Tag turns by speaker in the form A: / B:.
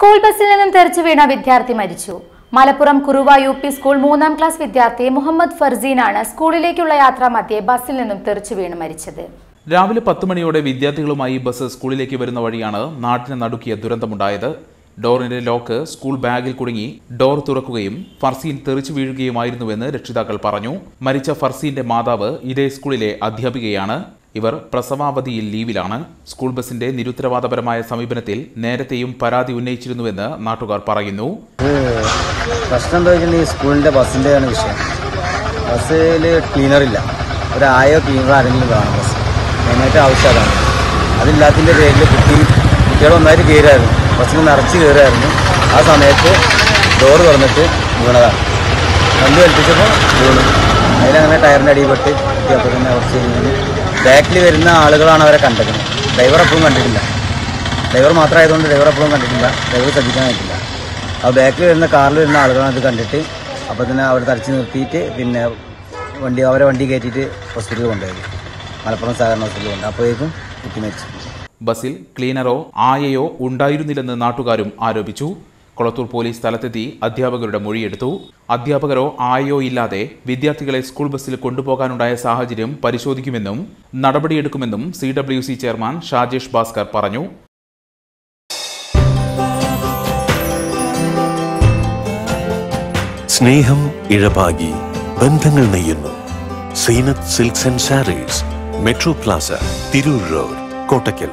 A: School ബസ്സിൽ നിന്നും തെറിച്ചു വീണ വിദ്യാർത്ഥി മരിച്ചു. Malappuram Kuruva U P school മൂന്നാം ക്ലാസ് വിദ്യാർത്ഥി മുഹമ്മദ് ഫർസീനാണ് സ്കൂളിലേക്കുള്ള യാത്രാ മധ്യേ ബസ്സിൽ നിന്നും തെറിച്ചു വീണ് മരിച്ചത്.
B: രാവിലെ പത്ത് മണിയോടെ വിദ്യാർത്ഥികളുമായി ബസ് സ്കൂളിലേക്ക് വരുന്ന വഴിയാണ് നാട്ടിനെ നടുക്കിയ ദുരന്തമുണ്ടായത്. ഡോറിന്റെ ലോക്ക് സ്കൂൾ ബാഗിൽ കുടുങ്ങി ഡോർ തുറക്കുകയും ഫർസീൻ തെറിച്ചു വീഴുകയുമായിരുന്നുവെന്ന് രക്ഷിതാക്കൾ പറഞ്ഞു. മരിച്ച ഫർസീന്റെ മാതാവ് ഇതേ സ്കൂളിലെ അധ്യാപികയാണ്. ഇവർ പ്രസവാവധിയിൽ ലീവിലാണ്. സ്കൂൾ ബസിന്റെ നിരുത്തരവാദപരമായ സമീപനത്തിൽ നേരത്തെയും പരാതി ഉന്നയിച്ചിരുന്നുവെന്ന് നാട്ടുകാർ പറയുന്നു.
C: പ്രശ്നം എന്താ വെച്ചിട്ടുണ്ടെങ്കിൽ സ്കൂളിന്റെ ബസ്സിന്റെയാണ് വിഷയം. ബസ്സിൽ ക്ലീനറില്ല. ഒരു ആയോ ക്ലീനർ ആരെങ്കിലും വേണം ബസ്. മെയിനായിട്ട് ആവശ്യമാണ് അതില്ലാത്തതിന്റെ പേരിൽ കുട്ടി കുട്ടികൾ ഒന്നായിട്ട് കയറായിരുന്നു ബസ്സിൽ നിറച്ച് കയറായിരുന്നു ആ സമയത്ത് ഡോർ തുറന്നിട്ട് വീണതാണ്. വണ്ടി വലിപ്പിച്ചപ്പോൾ വീണു. അതിലങ്ങനെ ടയറിന്റെ അടിപ്പെട്ട് കുട്ടി അപ്പോൾ തന്നെ കുറച്ച് കഴിഞ്ഞ് ബാക്കിൽ വരുന്ന ആളുകളാണ് അവരെ കണ്ടത്. ഡ്രൈവർ എപ്പോഴും കണ്ടിട്ടില്ല. ഡ്രൈവർ മാത്രമായതുകൊണ്ട് ഡ്രൈവർ എപ്പോഴും കണ്ടിട്ടില്ല. ഡ്രൈവർ ശ്രദ്ധിക്കാൻ പറ്റില്ല. ആ ബാക്കിൽ വരുന്ന കാറിൽ വരുന്ന ആളുകളാണ് അത് കണ്ടിട്ട് അപ്പോൾ തന്നെ അവിടെ തടിച്ച് നിർത്തിയിട്ട് പിന്നെ വണ്ടി അവരെ വണ്ടി കയറ്റിയിട്ട് ഹോസ്പിറ്റലിൽ കൊണ്ടുപോയി മലപ്പുറം സഹകരണ ഹോസ്പിറ്റലിൽ കൊണ്ട്. അപ്പോഴേക്കും കുട്ടി മരിച്ചു.
B: ബസിൽ ക്ലീനറോ ആയയോ ഉണ്ടായിരുന്നില്ലെന്ന് നാട്ടുകാരും ആരോപിച്ചു. കൊളത്തൂർ പോലീസ് സ്ഥലത്തെത്തി അധ്യാപകരുടെ മൊഴിയെടുത്തു. അധ്യാപകരോ ആയോ ഇല്ലാതെ വിദ്യാർത്ഥികളെ സ്കൂൾ ബസ്സിൽ കൊണ്ടുപോകാനുണ്ടായ സാഹചര്യം പരിശോധിക്കുമെന്നും നടപടിയെടുക്കുമെന്നും C W C chairman Shajesh Bhaskar പറഞ്ഞു.
D: സ്നേഹം ഇഴപാകി ബന്ധങ്ങൾ നെയ്യുന്നു. Zeenath silks and metro plaza Tirur road Kottakkal